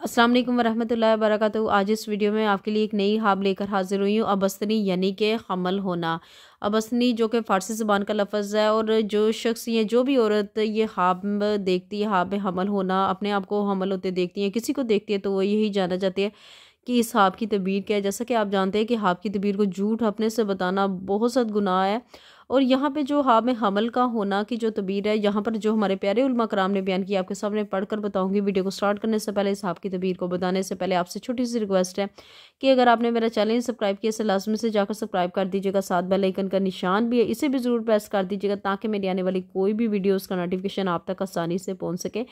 अस्सलाम वालेकुम वबरकातुहू। आज इस वीडियो में आपके लिए एक नई हाब लेकर हाजिर हुई हूँ, अबस्तनी, यानी कि हमल होना। अबस्तनी, जो कि फ़ारसी ज़बान का लफ्ज़ है और जो शख्स ये जो भी औरत ये हाब देखती है, हाब में हमल होना, अपने आप को हमल होते देखती है, किसी को देखती है तो वो यही जाना चाहती है कि इस हाब की तबीर क्या है। जैसा कि आप जानते हैं कि हाब की तबीर को झूठ अपने से बताना बहुत सद गुनाह है और यहाँ पे जो हाब में हमल का होना की जो तबीर है, यहाँ पर जो हमारे प्यारे उलमा कराम ने बयान किया, आपके सामने पढ़कर बताऊँगी। वीडियो को स्टार्ट करने से पहले इस हाब की तबीर को बताने से पहले आपसे छोटी सी रिक्वेस्ट है कि अगर आपने मेरा चैनल सब्सक्राइब किया, इसे लाजमी से जाकर सब्सक्राइब कर दीजिएगा। साथ बेल आइकन का निशान भी है, इसे भी ज़रूर प्रेस कर दीजिएगा ताकि मेरी आने वाली कोई भी वीडियो उसका नोटिफिकेशन आप तक आसानी से पहुँच सके।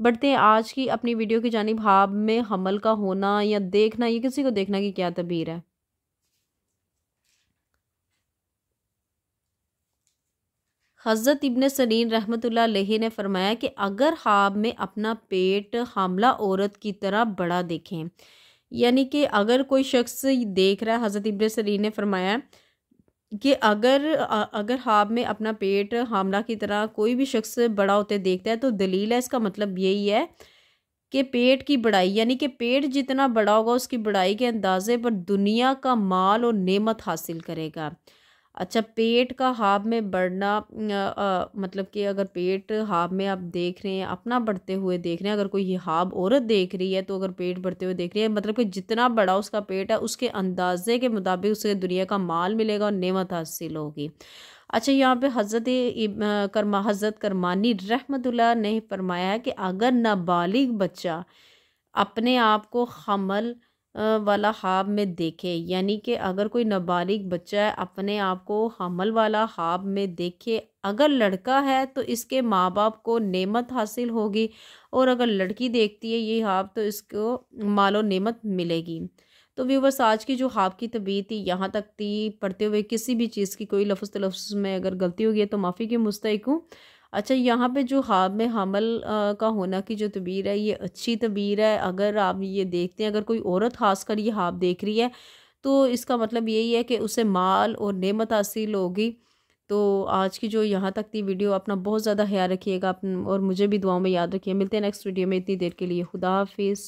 बढ़ते हैं आज की अपनी वीडियो की जानब। हाब में हमल का होना या देखना, ये किसी को देखना की क्या तबीर है? हज़रत इब्न सरीन रहमतुल्लाह ने फरमाया कि अगर हाब में अपना पेट हामला औरत की तरह बड़ा देखें, यानी कि अगर कोई शख्स देख रहा है, हज़रत इबन सरीन ने फरमाया कि अगर अगर हाब में अपना पेट हामला की तरह कोई भी शख्स बड़ा होते देखता है तो दलील है, इसका मतलब यही है कि पेट की बड़ाई, यानी कि पेट जितना बड़ा होगा, उसकी बड़ाई के अंदाजे पर दुनिया का माल और नेमत हासिल करेगा। अच्छा पेट का हाब में बढ़ना आ, मतलब कि अगर पेट हाब में आप देख रहे हैं अपना बढ़ते हुए देख रहे हैं अगर कोई हाब औरत देख रही है तो अगर पेट बढ़ते हुए देख रही है मतलब कि जितना बड़ा उसका पेट है उसके अंदाजे के मुताबिक उसे दुनिया का माल मिलेगा और नेमत हासिल होगी। अच्छा यहाँ पे हज़रत करमा हज़रत करमानी रहमतुल्लाह ने फरमाया है कि अगर नाबालिग बच्चा अपने आप को हमल वाला हाब में देखे। यानी कि अगर कोई नाबालिग बच्चा है, अपने आप को हमल वाला हाब में देखे। अगर लड़का है तो इसके माँ बाप को नेमत हासिल होगी और अगर लड़की देखती है ये हाब तो इसको मालो नेमत मिलेगी। तो व्यूवर्स, आज की जो हाब की तबीयत थी, यहाँ तक थी पढ़ते हुए किसी भी चीज़ की कोई लफ्ज़ तलफ़ में अगर गलती होगी है तो माफ़ी की मुस्तक हूँ। अच्छा यहाँ पे जो हाब में हमल आ, का होना की जो तबीर है ये अच्छी तबीर है। अगर आप ये देखते हैं अगर कोई औरत खास कर ये हाब देख रही है तो इसका मतलब यही है कि उसे माल और नमत हासिल होगी। तो आज की जो यहाँ तक थी वीडियो अपना बहुत ज़्यादा ख्याल रखिएगा। और मुझे भी दुआओं में याद रखिए। मिलते हैं नेक्स्ट वीडियो में। इतनी देर के लिए। खुदा हाफिज़।